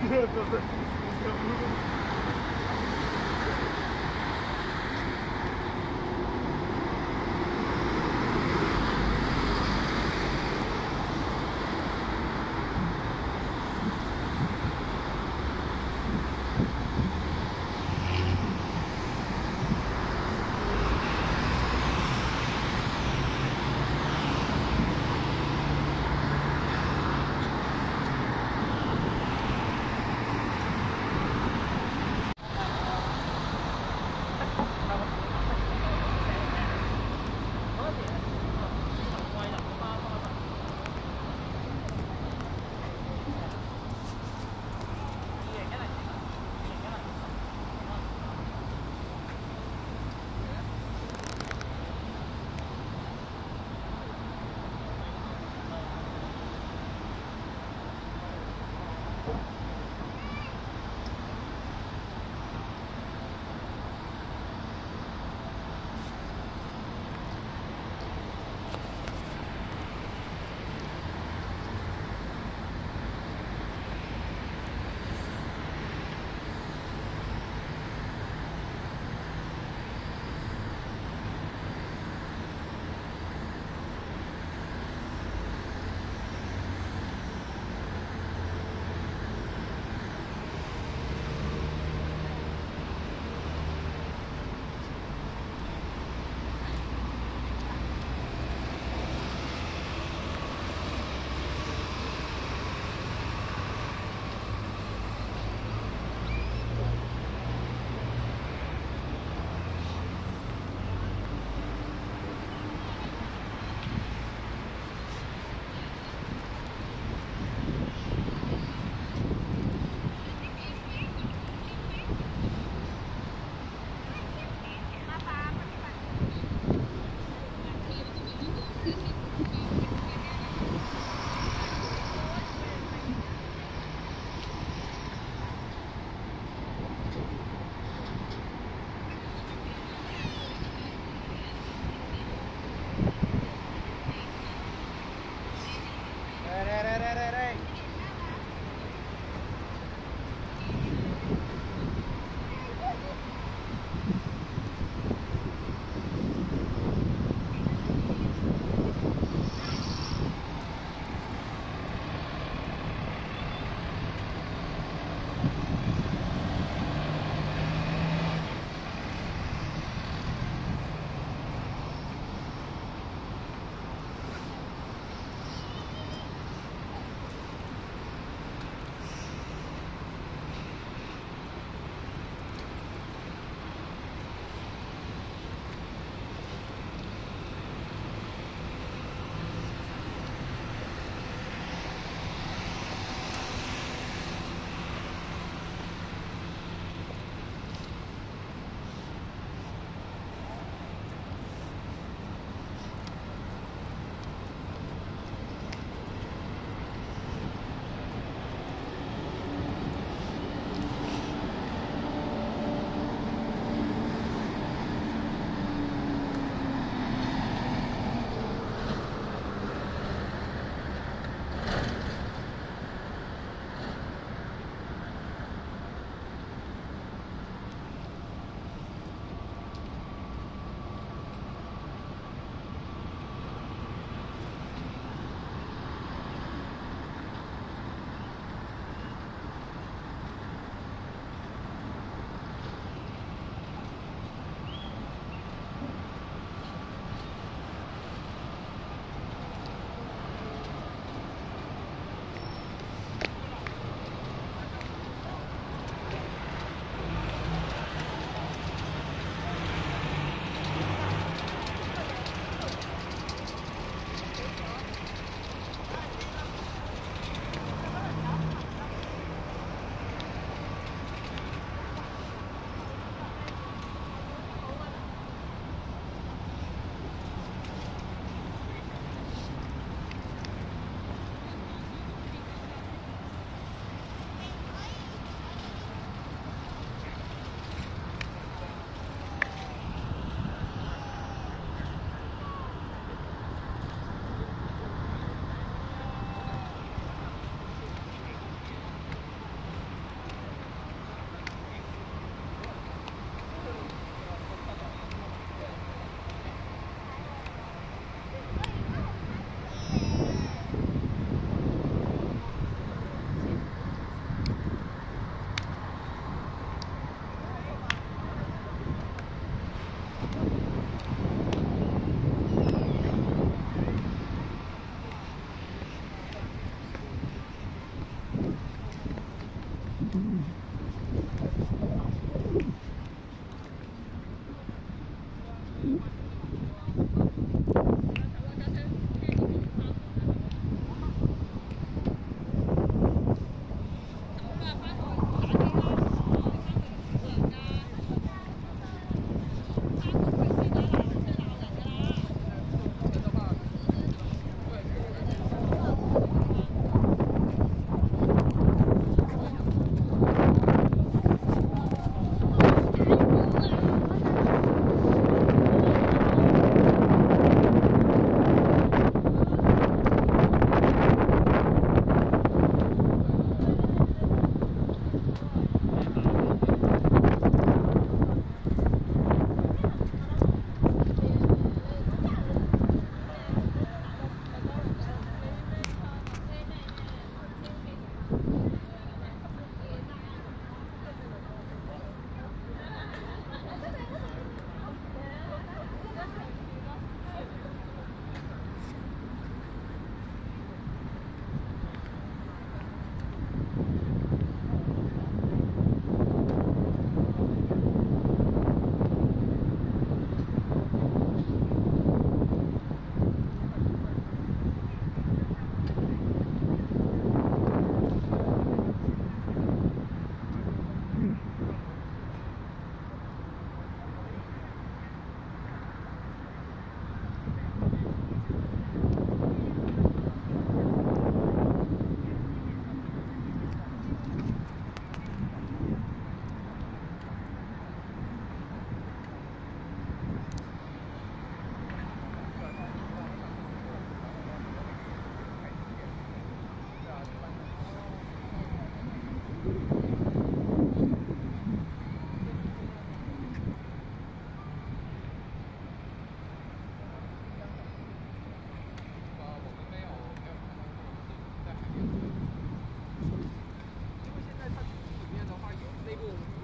Yeah,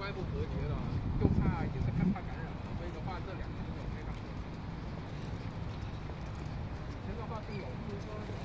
外部隔绝了，就怕也是害怕感染，了，所以的话这两天没有开放。现在的话是有。就是说。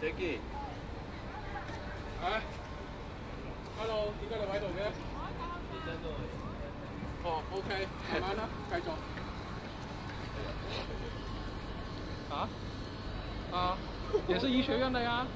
Jackie，h e l l o 点解你喺度嘅？哦，OK，慢慢啦，继续。啊？啊？也是医学院的呀。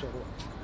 说过。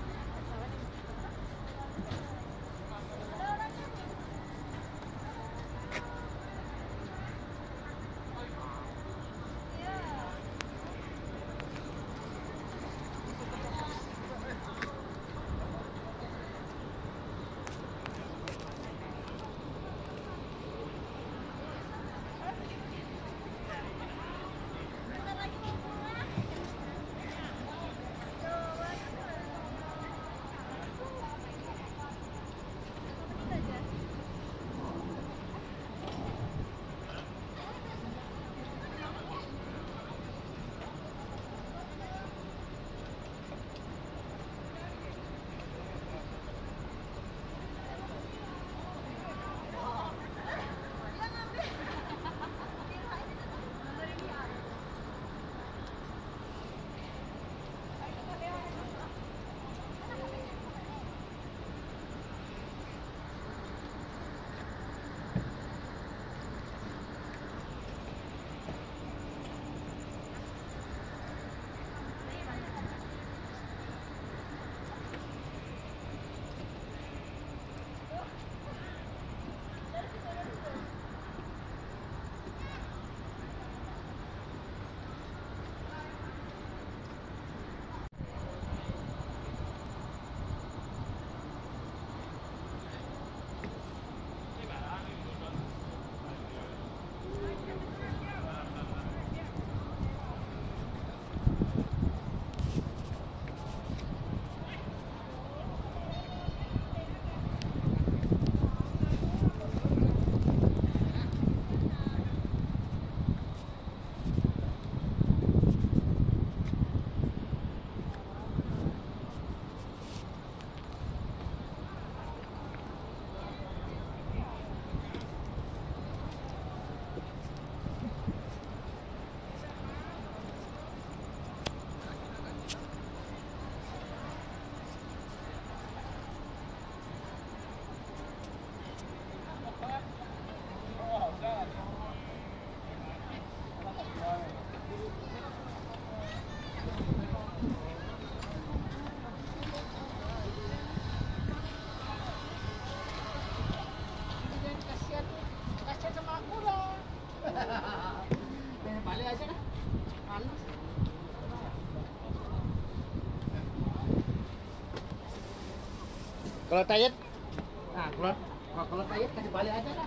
Kalau tayet, nah kalau kalau tayet kasih balik aja kan.